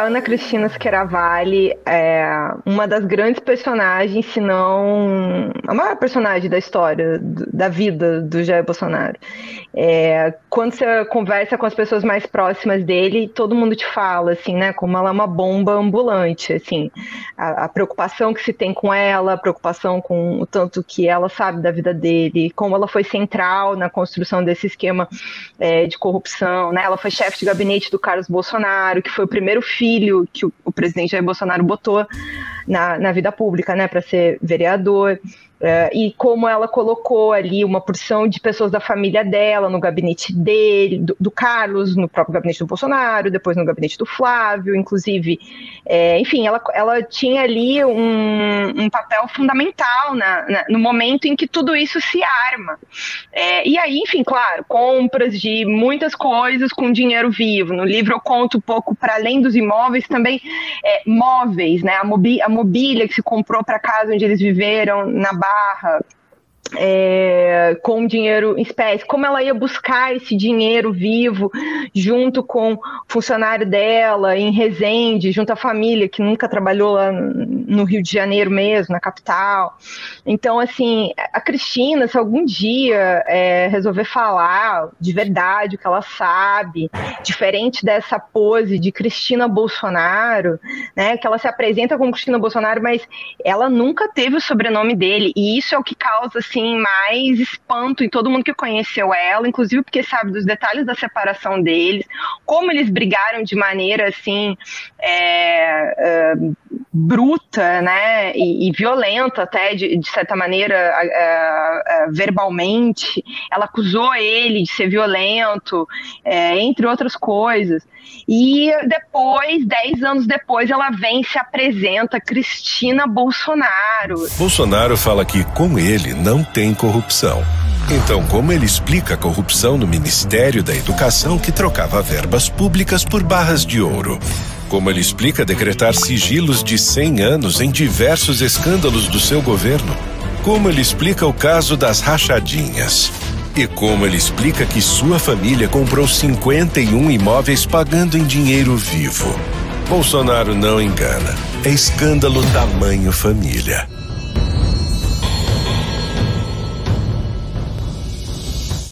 Ana Cristina Schiaravali é uma das grandes personagens, se não a maior personagem da história, da vida do Jair Bolsonaro. É, quando você conversa com as pessoas mais próximas dele, todo mundo te fala, assim, né, como ela é uma bomba ambulante, assim, a, a preocupação que se tem com ela, a preocupação com o tanto que ela sabe da vida dele, como ela foi central na construção desse esquema é, de corrupção, né, ela foi chefe de gabinete do Carlos Bolsonaro, que foi o primeiro filho filho que o, o presidente Jair Bolsonaro botou na, na vida pública, né, para ser vereador. Uh, e como ela colocou ali uma porção de pessoas da família dela no gabinete dele, do, do Carlos, no próprio gabinete do Bolsonaro, depois no gabinete do Flávio, inclusive. É, enfim, ela, ela tinha ali um, um papel fundamental na, na, no momento em que tudo isso se arma. É, e aí, enfim, claro, compras de muitas coisas com dinheiro vivo. No livro eu conto um pouco para além dos imóveis, também é, móveis, né? A, a mobília que se comprou para casa onde eles viveram na barra, é, com dinheiro em espécie, como ela ia buscar esse dinheiro vivo junto com funcionário dela em Resende, junto à família que nunca trabalhou lá no Rio de Janeiro mesmo, na capital. Então, assim, a Cristina, se algum dia é, resolver falar de verdade o que ela sabe, diferente dessa pose de Cristina Bolsonaro, né, que ela se apresenta como Cristina Bolsonaro, mas ela nunca teve o sobrenome dele, e isso é o que causa, assim, mais espanto em todo mundo que conheceu ela, inclusive porque sabe dos detalhes da separação deles, como eles brigaram de maneira, assim, é, é, bruta, né, e, e, violenta até, de, de certa maneira, é, verbalmente. Ela acusou ele de ser violento, é, entre outras coisas. E depois, dez anos depois, ela vem e se apresenta Cristina Bolsonaro. Bolsonaro fala que com ele não tem corrupção. Então, como ele explica a corrupção no Ministério da Educação que trocava verbas públicas por barras de ouro? Como ele explica decretar sigilos de 100 anos em diversos escândalos do seu governo? Como ele explica o caso das rachadinhas? E como ele explica que sua família comprou 51 imóveis pagando em dinheiro vivo? Bolsonaro não engana. É escândalo tamanho família.